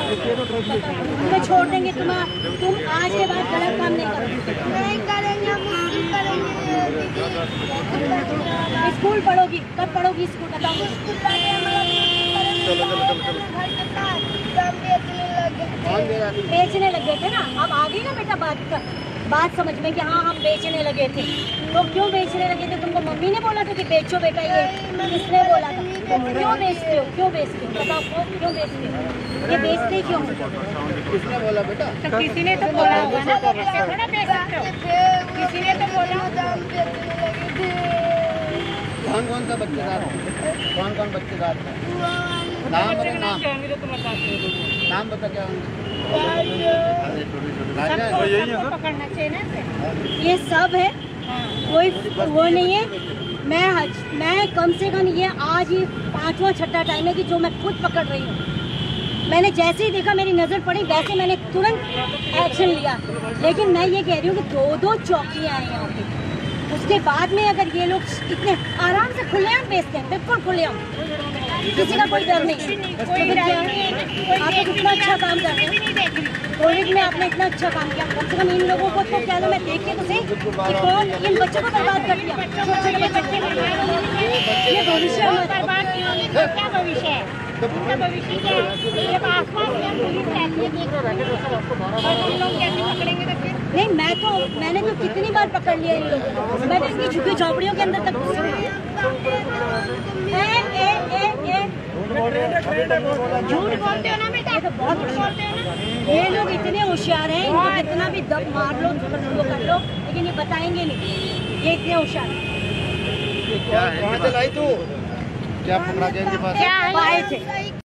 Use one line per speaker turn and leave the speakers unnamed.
तुम्हें छोड़ देंगे तुम तुम आज के बाद गलत काम नहीं करोगे।
करेंगे स्कूल करेंगे।
स्कूल पढ़ोगी कब पढ़ोगी स्कूल? बताओ।
स्कूल के पास दाम बेचने लगे
बेचने लगे थे ना। अब आ गई ना बेटा बात का बात समझ में कि हाँ हम बेचने लगे थे। तो क्यों बेचने लगे थे? तुमको मम्मी ने बोला था कि बेचो बेटा ये। किसने बोला था? तुम क्यों बेचते हो? क्यों बेचते हो? बताओ क्यों क्यों बेचते हो? ये बेचते क्यों
किसने बोला बेटा?
तो किसी ने तो बोला होगा ना तो हो।
किसी ने तो बोला दाम बेचने लगे थे।
कौन कौन सा बच्चेदार है? कौन कौन बच्चेदार है? नाम नाम। नाम बता क्या राजा
पकड़ना चाहिए ना ये सब है। कोई वो नहीं है। मैं हज मैं कम से कम ये आज ही पांचवा छठा टाइम है कि जो मैं खुद पकड़ रही हूँ। मैंने जैसे ही देखा मेरी नज़र पड़ी वैसे मैंने तुरंत एक्शन लिया। लेकिन मैं ये कह रही हूँ कि दो दो चौकियाँ हैं यहाँ पे। उसके बाद में अगर ये लोग इतने आराम से खुलेआम बेचते हैं बिल्कुल खुलेआम। किसी का कोई डर नहीं। तो क्या? है? आप इतना अच्छा काम कर रहे हैं। कोविड में आपने इतना अच्छा काम किया कम से कम इन लोगों को तो क्या लो मैं देख के तो सही कि कौन इन बच्चों को बर्बाद कर दिया। छोटे छोटे बच्चे ये भविष्य
क्या भविष्य है? इसका भविष्य क्या है? जब आसपास में पुलिस रहती है देख और लोग कैसे पकड़ेंगे तो फिर?
नहीं मैं तो मैंने तो कितनी बार पकड़ लिया इन लोगों को। मैं तो इनकी झुकी झोपड़ियों के अंदर तक
झूठ बोलते हो ना बेटा?
ये तो बहुत
बोलते हो ना?
ये लोग इतने होशियार हैं इनको कितना भी दब मार लो तो कर लो लेकिन ये बताएँगे नहीं। ये इतने होशियार हैं।
क्या है? कहाँ से लाई तू? क्या पकड़ा गया इनके पास?
आए थे।